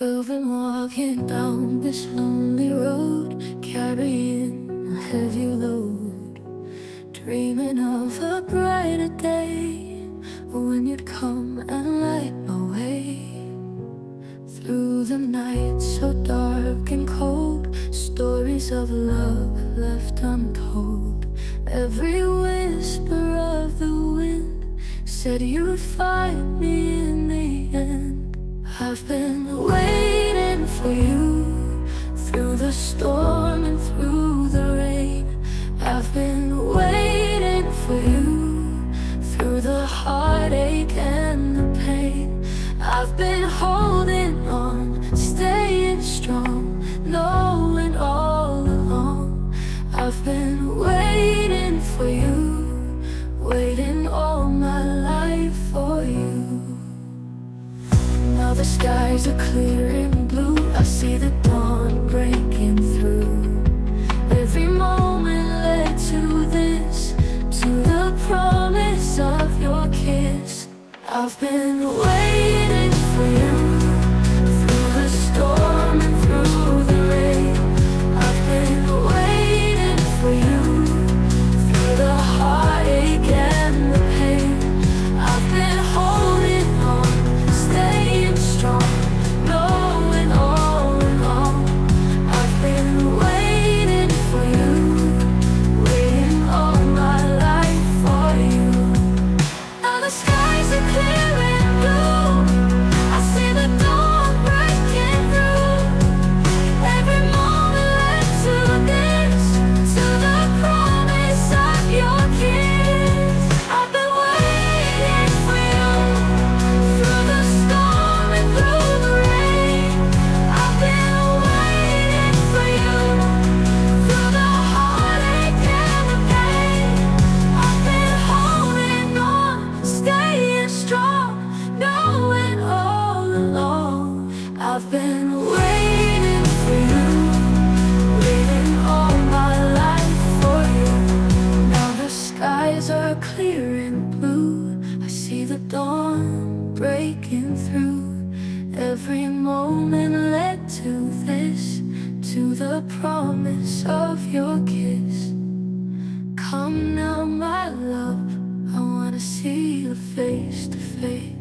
I've been walking down this lonely road, carrying a heavy load, dreaming of a brighter day when you'd come and light my way. Through the night so dark and cold, stories of love left untold. Every whisper of the wind said you'd find me in the end. I've been been waiting for you, waiting all my life for you. Now the skies are clear and blue I see the dawn breaking through Every moment led to this To the promise of your kiss I've been waiting storm breaking through. Every moment led to this To the promise of your kiss. Come now my love I wanna see you face to face.